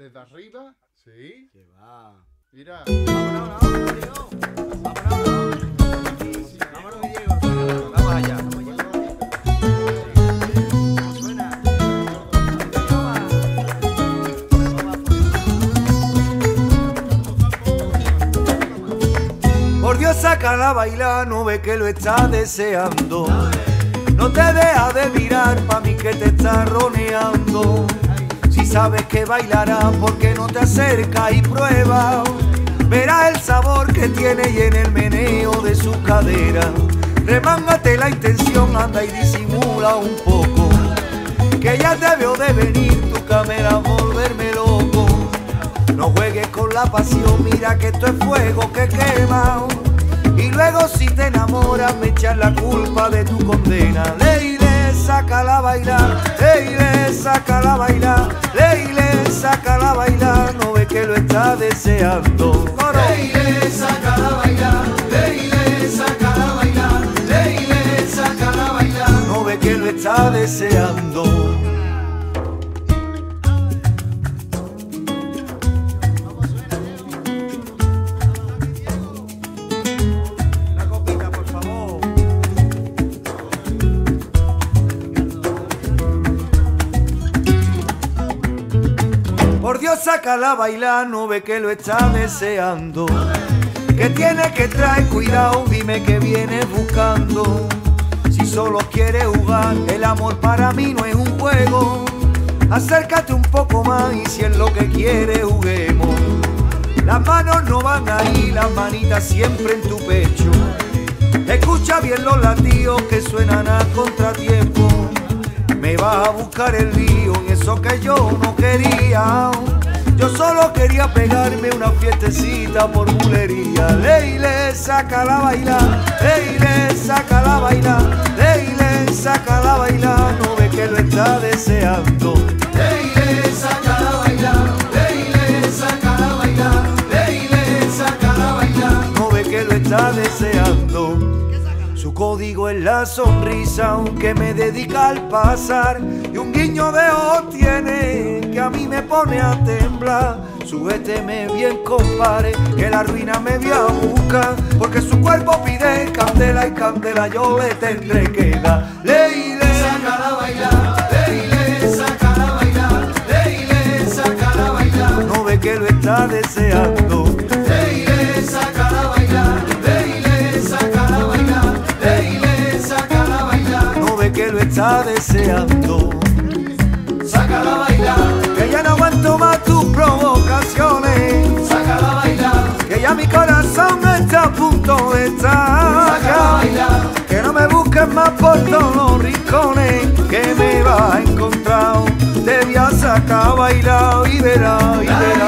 Desde arriba, sí. Que va. Mira. Vámonos, vámonos, Diego. Vámonos, vámonos. Vámonos, Diego. Vamos allá. ¿Cómo suena? Por Dios, sácala a bailar, no ve que lo está deseando. No te deja sabes que bailará, ¿por qué no te acercas y prueba? Verás el sabor que tiene y en el meneo de su cadera. Remángate la intención, anda y disimula un poco. Que ya te veo de venir tu cámara volverme loco. No juegues con la pasión, mira que esto es fuego que quema. Y luego si te enamoras me echas la culpa de tu condena. Sácala a bailar, Leile, sácala a bailar, Leile, sácala a bailar, no ve que lo está deseando. Leile, sácala a bailar, Leile, sácala a bailar, Leile, sácala a bailar. no ve que lo está deseando. Dios, sácala a bailar, no ve que lo está deseando. Que tiene que traer cuidado, dime que viene buscando. Si solo quieres jugar, el amor para mí no es un juego. Acércate un poco más y si es lo que quieres, juguemos. Las manos no van ahí, las manitas siempre en tu pecho. Escucha bien los latidos que suenan a contratiempo. Me vas a buscar el lío en eso que yo no quería. Yo solo quería pegarme una fiestecita por bulería. Leile, sácala a bailar. Leile, sácala a bailar. Leile, sácala a bailar. No ve que lo está deseando. Leile, sácala a bailar, Leile, sácala a bailar, Leile, sácala a bailar. no ve que lo está deseando. Código es la sonrisa, aunque me dedica al pasar. Y un guiño de ojos tiene que a mí me pone a temblar. Súbeteme bien, compadre, que la ruina me voy a buscar. Porque su cuerpo pide candela y candela yo le tendré que dar. Leile, Sácala a bailar, Leile, sácala a bailar, Leile, sácala a bailar. no ve que lo está deseando. Que lo está deseando. Sácala a bailar, Que ya no aguanto más tus provocaciones. sácala a bailar, Que ya mi corazón está a punto de sácala a bailar. Que no me busques más por todos los rincones. Que me vas a encontrar. Te voy a sacar a bailar y verás y verás.